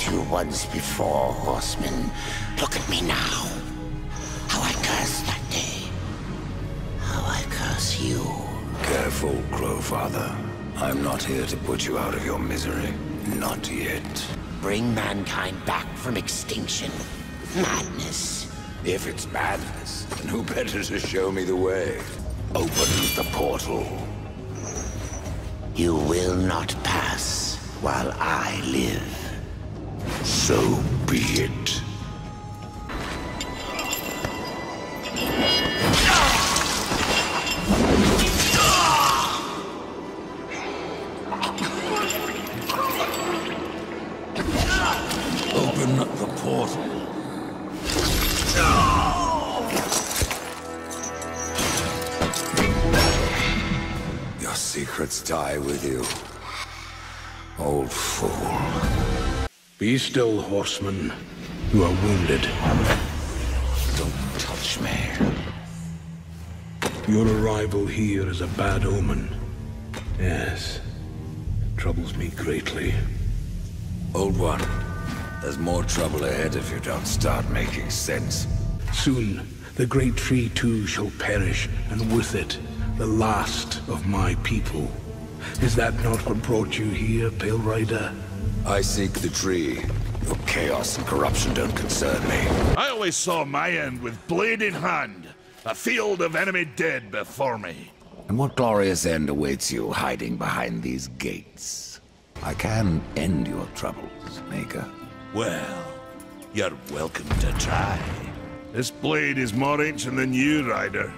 cursed you once before, horseman. Look at me now. How I cursed that day. How I curse you. Careful, Crowfather. I'm not here to put you out of your misery. Not yet. Bring mankind back from extinction. Madness. If it's madness, then who better to show me the way? Open the portal. You will not pass while I live. So be it. Open the portal. Your secrets die with you. Old fool. Be still, horseman. You are wounded. Don't touch me. Your arrival here is a bad omen. Yes. It troubles me greatly. Old one, there's more trouble ahead if you don't start making sense. Soon, the great tree too shall perish, and with it, the last of my people. Is that not what brought you here, Pale Rider? I seek the tree. Your chaos and corruption don't concern me. I always saw my end with blade in hand, a field of enemy dead before me. And what glorious end awaits you hiding behind these gates? I can end your troubles, Maker. Well, you're welcome to try. This blade is more ancient than you, Rider.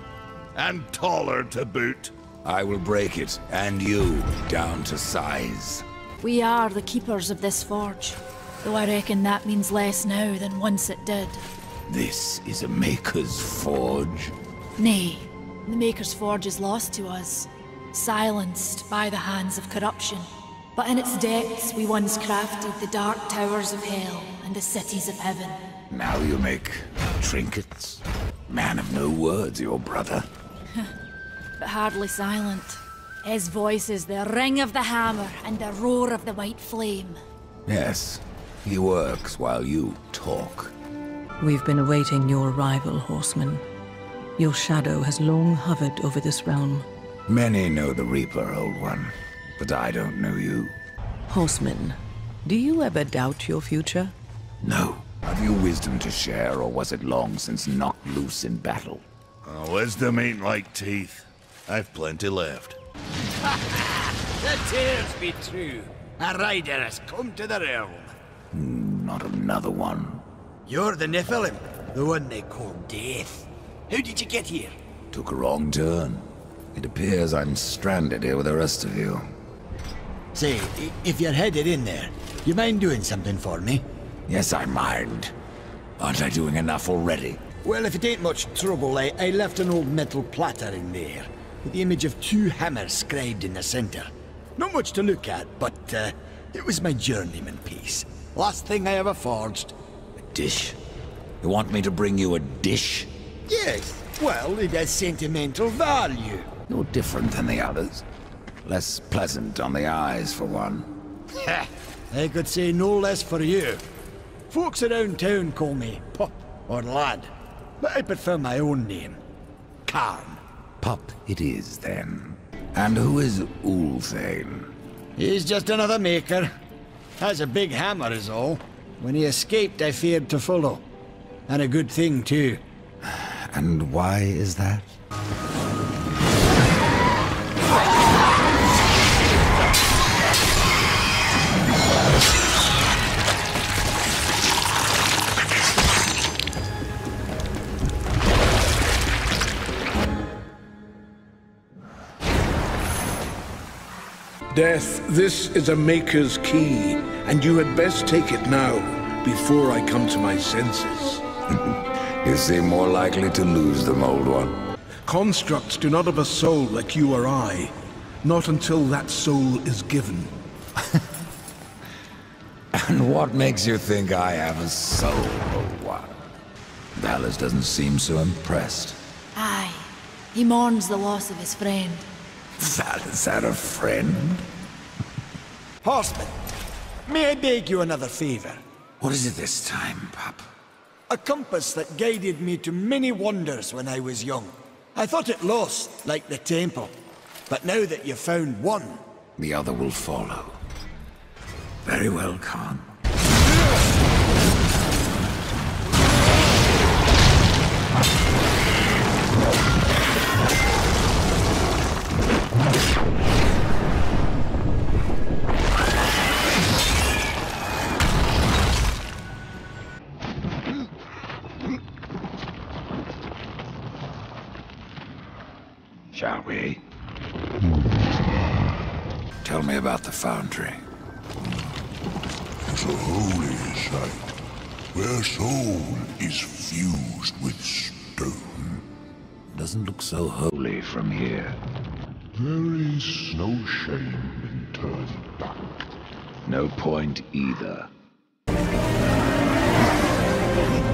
And taller to boot. I will break it, and you, down to size. We are the keepers of this forge, though I reckon that means less now than once it did. This is a Maker's Forge. Nay, the Maker's Forge is lost to us, silenced by the hands of corruption. But in its depths we once crafted the dark towers of hell and the cities of heaven. Now you make trinkets. Man of no words, your brother. but hardly silent. His voice is the ring of the hammer and the roar of the white flame. Yes, he works while you talk. We've been awaiting your arrival, horseman. Your shadow has long hovered over this realm. Many know the Reaper, old one, but I don't know you. Horseman, do you ever doubt your future? No. Have you wisdom to share, or was it long since knocked loose in battle? Oh, wisdom ain't like teeth. I've plenty left. the tales be true. A rider has come to the realm. Mm, not another one. You're the Nephilim, the one they call Death. How did you get here? Took a wrong turn. It appears I'm stranded here with the rest of you. Say, if you're headed in there, you mind doing something for me? Yes, I mind. Aren't I doing enough already? Well, if it ain't much trouble, I, I left an old metal platter in there, with the image of two hammers scribed in the center. Not much to look at, but uh, it was my journeyman piece. Last thing I ever forged. A dish? You want me to bring you a dish? Yes. Well, it has sentimental value. No different than the others. Less pleasant on the eyes, for one. I could say no less for you. Folks around town call me Pup or Lad, but I prefer my own name. Karn. Pup it is, then. And who is Ulthane? He's just another maker. Has a big hammer is all. When he escaped, I feared to follow. And a good thing, too. And why is that? Death, this is a Maker's key, and you had best take it now, before I come to my senses. you seem more likely to lose them, old one. Constructs do not have a soul like you or I. Not until that soul is given. and what makes you think I have a soul, old one? Dallas doesn't seem so impressed. Aye. He mourns the loss of his friend. Is that a friend? Horseman, may I beg you another favor? What is it this time, pup? A compass that guided me to many wonders when I was young. I thought it lost, like the temple. But now that you've found one... The other will follow. Very well, Karn. The foundry. It's a holy site, where soul is fused with stone. Doesn't look so holy from here. There is no shame in turning back. No point either.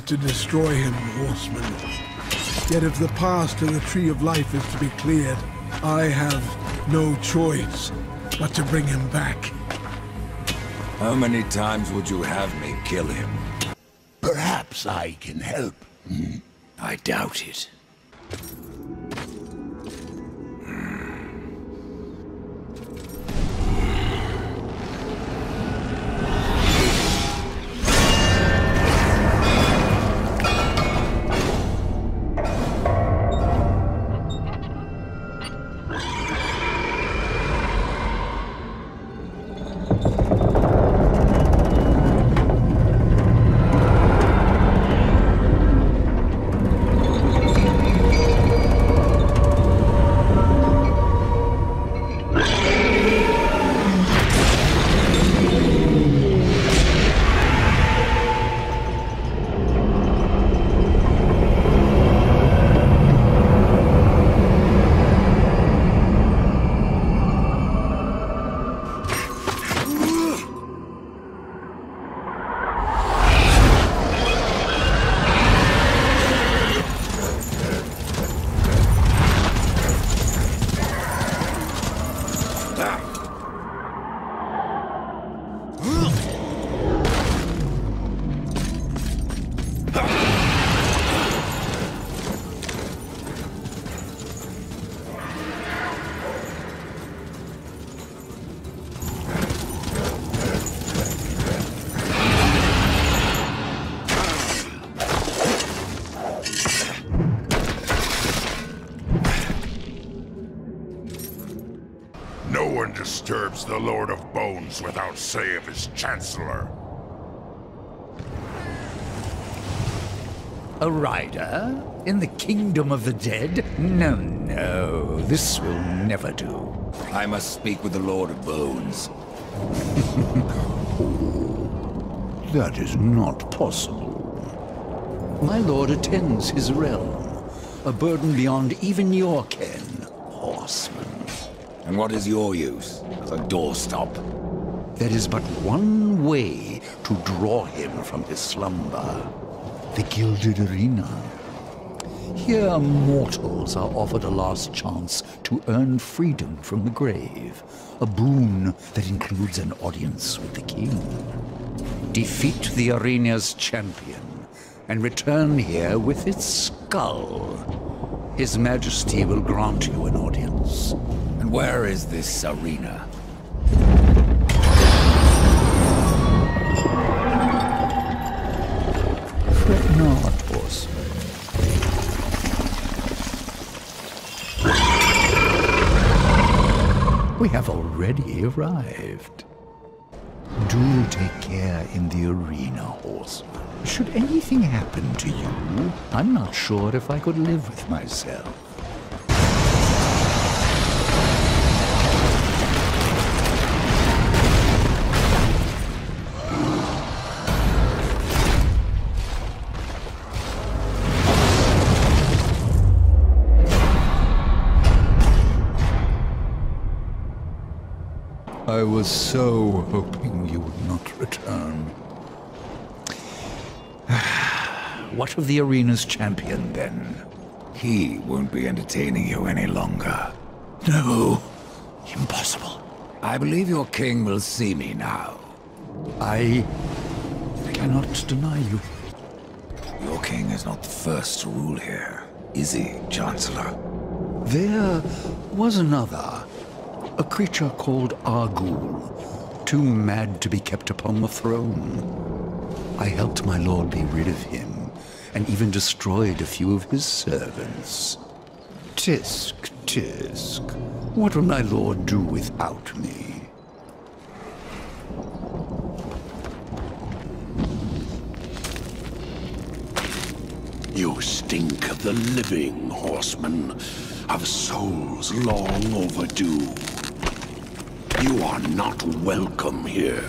but to destroy him, horseman. Yet if the path to the Tree of Life is to be cleared, I have no choice but to bring him back. How many times would you have me kill him? Perhaps I can help. Hmm. I doubt it. Disturbs the Lord of Bones without say of his Chancellor. A rider? In the kingdom of the dead? No, no, this will never do. I must speak with the Lord of Bones. That is not possible. My lord attends his realm, a burden beyond even your ken, horseman. And what is your use? A doorstop? There is but one way to draw him from his slumber. The Gilded Arena. Here mortals are offered a last chance to earn freedom from the grave. A boon that includes an audience with the king. defeat the arena's champion, and return here with its skull. His Majesty will grant you an audience. And where is this arena? We have already arrived. Do take care in the arena, horseman. Should anything happen to you, I'm not sure if I could live with myself. I was so hoping you would not return. what of the arena's champion, then? He won't be entertaining you any longer. No. Impossible. I believe your king will see me now. I cannot deny you. Your king is not the first to rule here, is he, Chancellor? There was another. A creature called Argul, too mad to be kept upon the throne. I helped my lord be rid of him, and even destroyed a few of his servants. Tisk, tisk. What will my lord do without me? You stink of the living, horseman, of souls long overdue. You are not welcome here.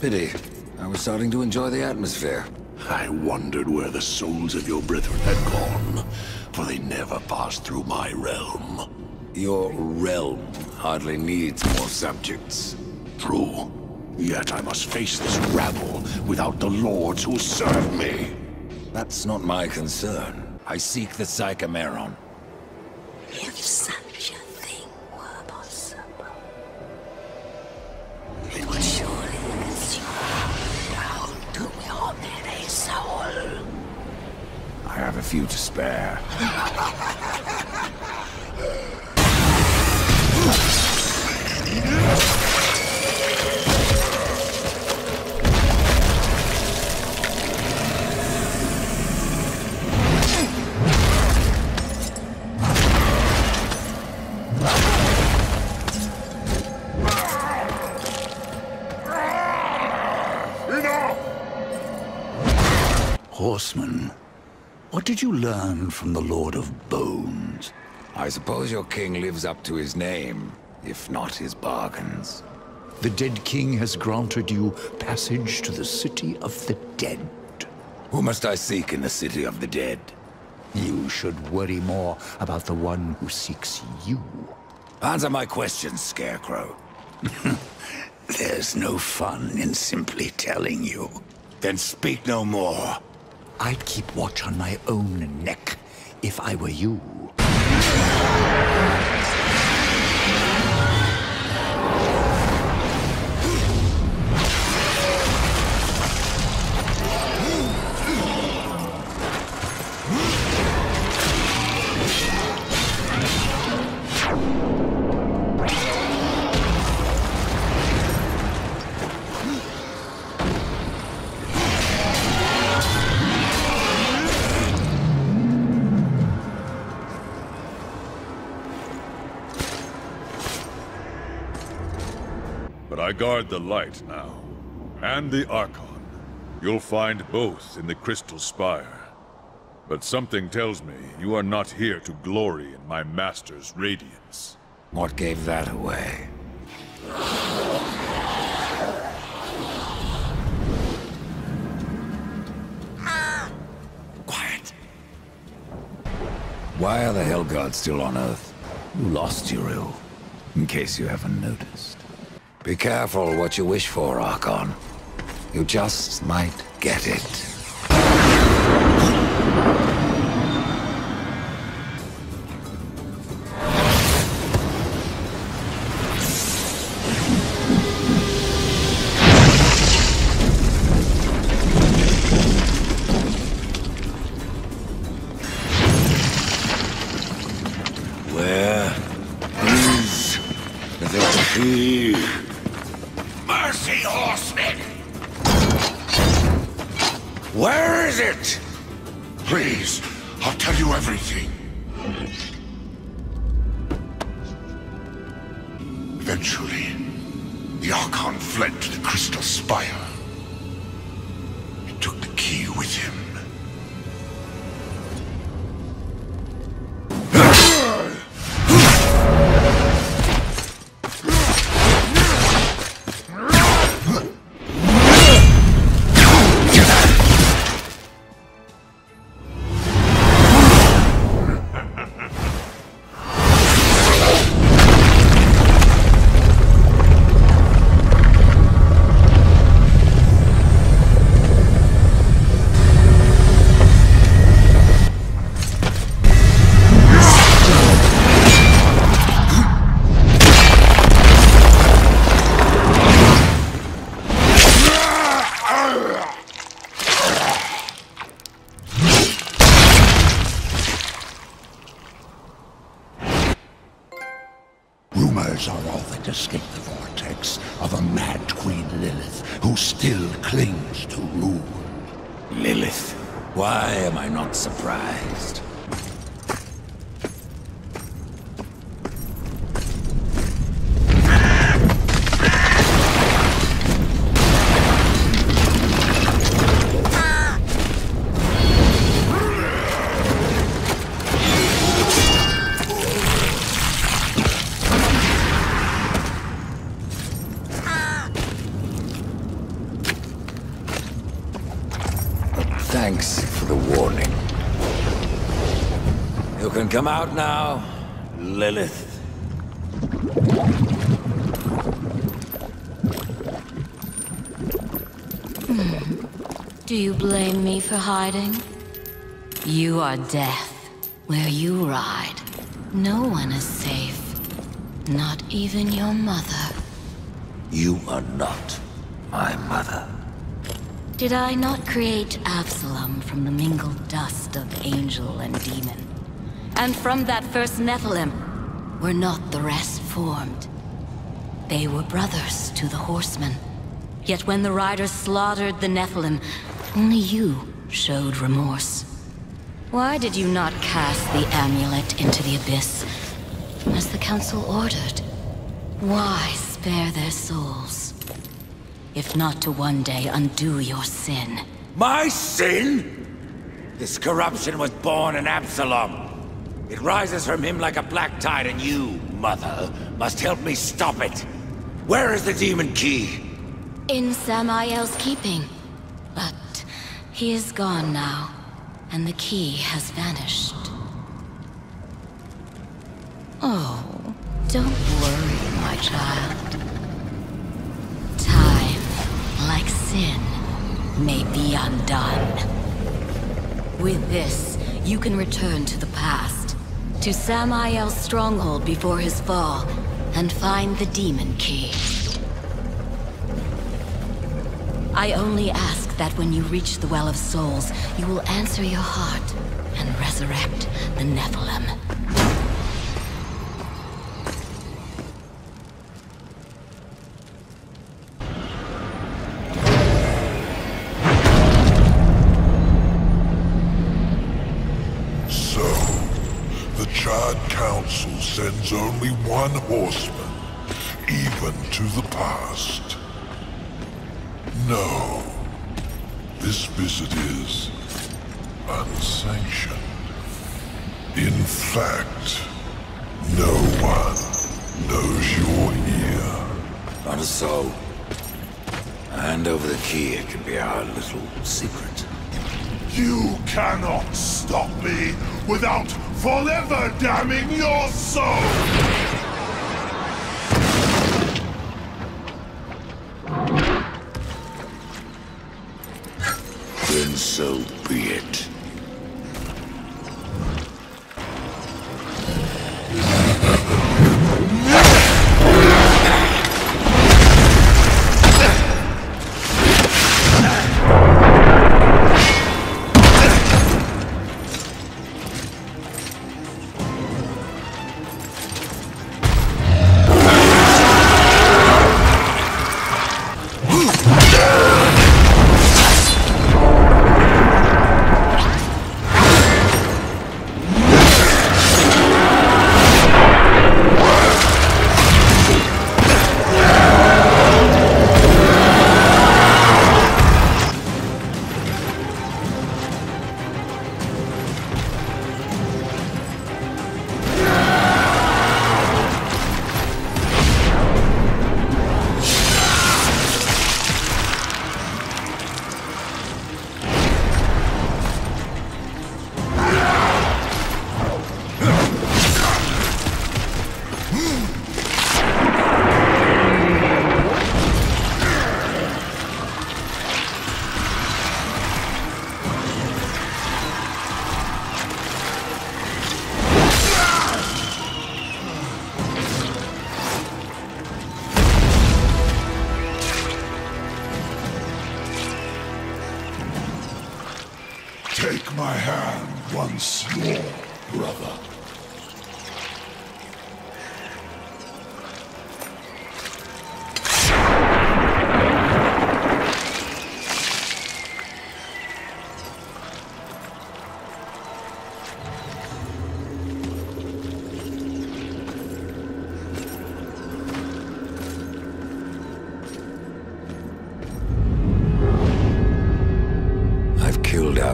Pity. I was starting to enjoy the atmosphere. I wondered where the souls of your brethren had gone, for they never passed through my realm. Your realm hardly needs more subjects. True. Yet I must face this rabble without the lords who serve me. That's not my concern. I seek the Psychameron. If such a did you learn from the Lord of Bones? I suppose your king lives up to his name, if not his bargains. The dead king has granted you passage to the city of the dead. Who must I seek in the city of the dead? You should worry more about the one who seeks you. Answer my questions, Scarecrow. There's no fun in simply telling you. Then speak no more. I'd keep watch on my own neck if I were you. But I guard the light now, and the Archon. You'll find both in the Crystal Spire. But something tells me you are not here to glory in my master's radiance. What gave that away? Quiet. Why are the Hellguards still on Earth? You lost Uriel, in case you haven't noticed. Be careful what you wish for, Archon. You just might get it. Are all that escape the vortex of a mad Queen Lilith who still clings to rule. Lilith. Why am I not surprised? Come out now, Lilith. Do you blame me for hiding? You are death. Where you ride, no one is safe. Not even your mother. You are not my mother. Did I not create Absalom from the mingled dust of angel and demon? And from that first Nephilim, were not the rest formed? They were brothers to the horsemen. Yet when the riders slaughtered the Nephilim, only you showed remorse. Why did you not cast the amulet into the abyss, as the Council ordered? Why spare their souls? If not to one day undo your sin. My sin? This corruption was born in Absalom. It rises from him like a black tide, and you, Mother, must help me stop it. Where is the demon key? In Samael's keeping. But he is gone now, and the key has vanished. Oh, don't worry, my child. Time, like sin, may be undone. With this, you can return to the past, to Samael's stronghold before his fall, and find the demon key. I only ask that when you reach the Well of Souls, you will answer your heart and resurrect the Nephilim. Sends only one horseman, even to the past. No, this visit is unsanctioned. In fact, no one knows you're here. Not so. Hand over the key, it can be our little secret. You cannot stop me without forever damning your soul! So Hmm.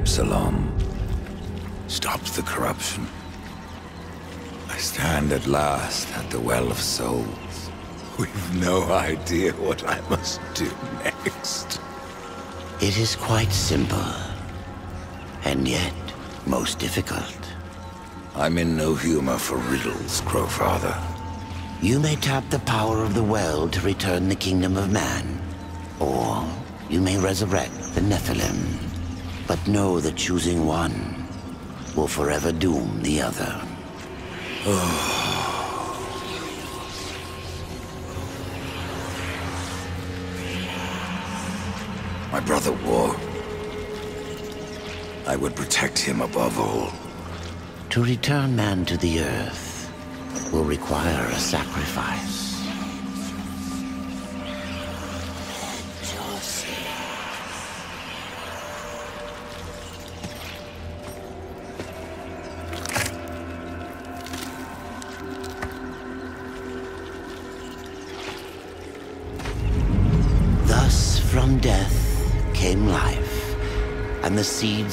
Absalom. Stopped the corruption. I stand at last at the Well of Souls. We've no idea what I must do next. It is quite simple. And yet, most difficult. I'm in no humor for riddles, Crowfather. You may tap the power of the well to return the kingdom of man. Or you may resurrect the Nephilim. But know that choosing one will forever doom the other. My brother War. I would protect him above all. To return man to the earth will require a sacrifice.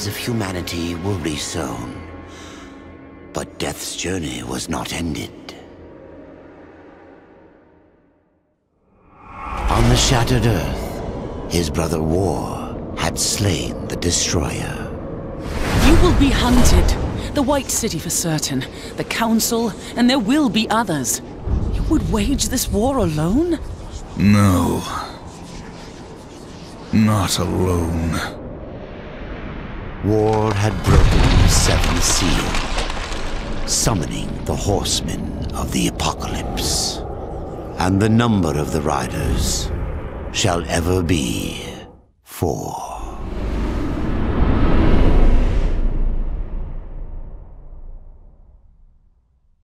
Seeds of humanity will be sown. But death's journey was not ended. On the shattered earth, his brother War had slain the destroyer. You will be hunted. The White City for certain. The Council, and there will be others. You would wage this war alone? No. Not alone. War had broken the seventh seal, summoning the horsemen of the apocalypse. And the number of the riders shall ever be four.